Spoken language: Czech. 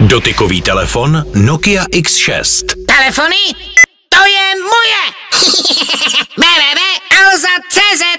Dotykový telefon Nokia X6. Telefony? To je moje! www.alza.cz